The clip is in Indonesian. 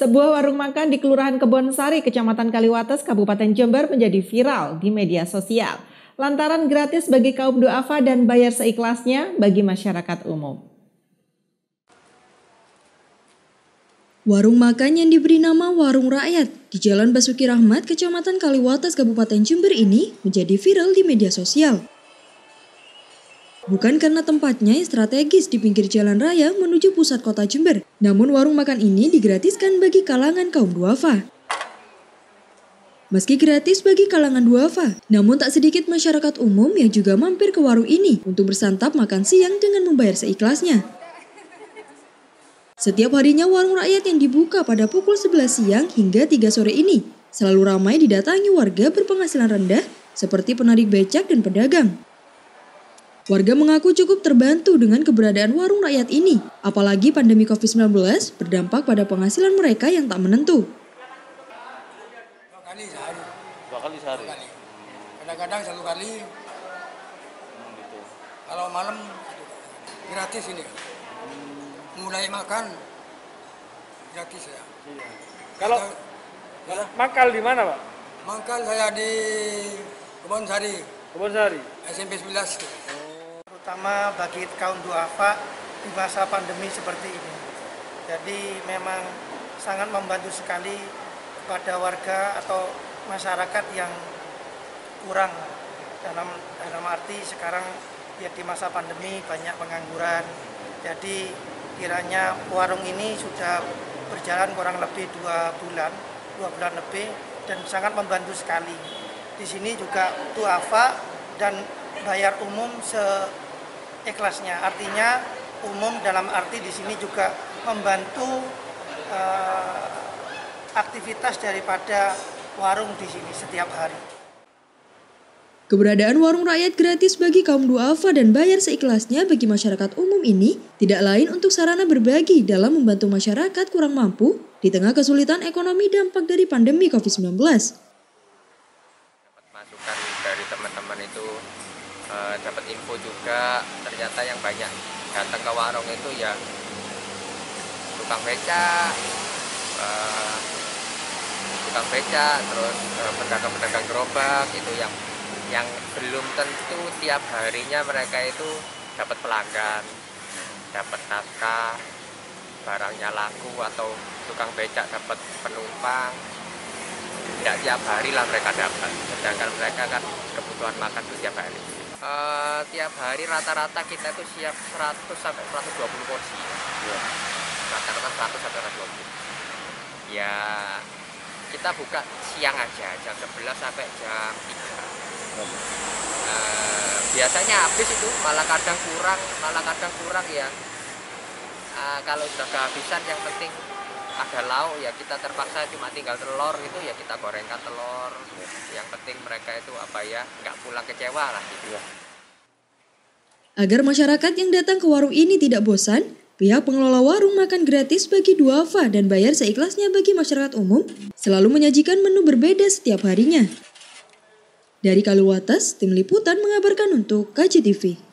Sebuah warung makan di Kelurahan Kebonsari, Kecamatan Kaliwates, Kabupaten Jember menjadi viral di media sosial. Lantaran gratis bagi kaum duafa dan bayar seikhlasnya bagi masyarakat umum. Warung makan yang diberi nama Warung Rakyat di Jalan Basuki Rahmat, Kecamatan Kaliwates, Kabupaten Jember ini menjadi viral di media sosial. Bukan karena tempatnya yang strategis di pinggir jalan raya menuju pusat kota Jember, namun warung makan ini digratiskan bagi kalangan kaum duafa. Meski gratis bagi kalangan duafa, namun tak sedikit masyarakat umum yang juga mampir ke warung ini untuk bersantap makan siang dengan membayar seikhlasnya. Setiap harinya warung rakyat yang dibuka pada pukul 11 siang hingga 3 sore ini selalu ramai didatangi warga berpenghasilan rendah seperti penarik becak dan pedagang. Warga mengaku cukup terbantu dengan keberadaan warung rakyat ini, apalagi pandemi COVID-19 berdampak pada penghasilan mereka yang tak menentu. Dua kali sehari. Dua kali sehari. Kadang-kadang satu kali. Hmm, gitu. Kalau malam gratis ini. Mulai makan gratis ya. Kalau ya, mangkal di mana, Pak? mangkal saya di Kebon Sari, Kebun Sari. SMP 11. Terutama bagi kaum duafa di masa pandemi seperti ini. Jadi memang sangat membantu sekali kepada warga atau masyarakat yang kurang dalam dalam arti sekarang ya di masa pandemi banyak pengangguran. Jadi kiranya warung ini sudah berjalan kurang lebih dua bulan, dua bulan lebih dan sangat membantu sekali. Di sini juga duafa dan bayar umum se ikhlasnya. Artinya umum dalam arti di sini juga membantu uh, aktivitas daripada warung di sini setiap hari. Keberadaan warung rakyat gratis bagi kaum duafa dan bayar seikhlasnya bagi masyarakat umum ini tidak lain untuk sarana berbagi dalam membantu masyarakat kurang mampu di tengah kesulitan ekonomi dampak dari pandemi COVID-19. Dapat masukan dari teman-teman itu uh, dapat info juga ternyata yang banyak datang ke warung itu ya tukang beca uh, tukang beca terus uh, pedagang-pedagang gerobak itu yang yang belum tentu tiap harinya mereka itu dapat pelanggan dapat nafkah barangnya laku atau tukang becak dapat penumpang. Tidak tiap hari lah mereka dapat sedangkan mereka kan kebutuhan makan itu tiap hari uh, tiap hari rata-rata kita itu siap 100 sampai 120 porsi. Rata-rata 100 sampai 120. Ya kita buka siang aja jam 11 sampai jam 3. Uh, biasanya habis itu malah kadang kurang, malah kadang kurang ya. Uh, kalau sudah kehabisan yang penting ada lauk ya kita terpaksa cuma tinggal telur itu ya kita gorengkan telur yang penting mereka itu apa ya nggak pulang kecewa lah gitu ya Agar masyarakat yang datang ke warung ini tidak bosan, pihak pengelola warung makan gratis bagi duafa dan bayar seikhlasnya bagi masyarakat umum selalu menyajikan menu berbeda setiap harinya. Dari Kaluwatas, tim liputan mengabarkan untuk KCTV.